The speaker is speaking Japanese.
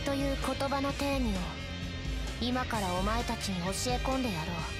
という言葉の定義を今からお前たちに教え込んでやろう。